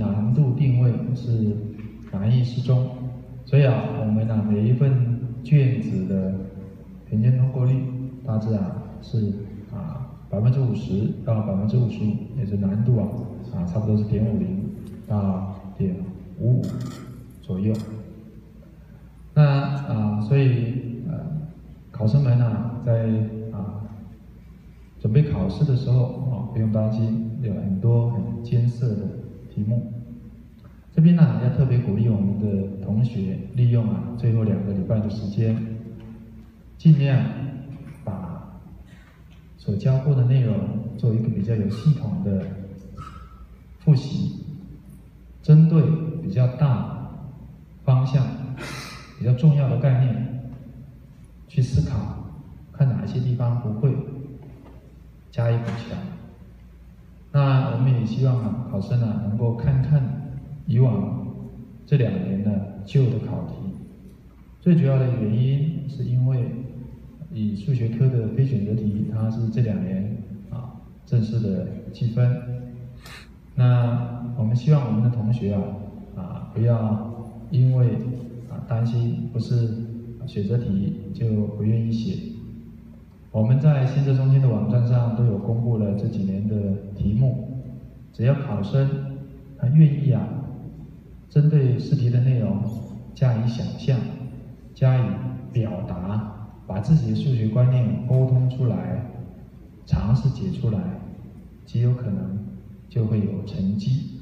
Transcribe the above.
难度定位是难易适中，所以啊，我们呢每一份卷子的平均通过率大致啊是啊百分之五十到百分之五十五，也是难度啊啊差不多是点五零到点五五左右。那啊，所以呃，考生们呢在啊准备考试的时候啊，不用担心。有很多很艰涩的题目，这边呢要特别鼓励我们的同学利用啊最后两个礼拜的时间，尽量把所教过的内容做一个比较有系统的复习，针对比较大方向、比较重要的概念去思考，看哪些地方不会，加以补强。我们也希望啊，考生呢能够看看以往这两年的旧的考题。最主要的原因是因为以数学科的非选择题，它是这两年啊正式的计分。那我们希望我们的同学啊啊不要因为啊担心不是选择题就不愿意写。我们在新泽中心的网站上都有公布了这几年的题目，只要考生他愿意啊，针对试题的内容加以想象、加以表达，把自己的数学观念沟通出来，尝试解出来，极有可能就会有成绩。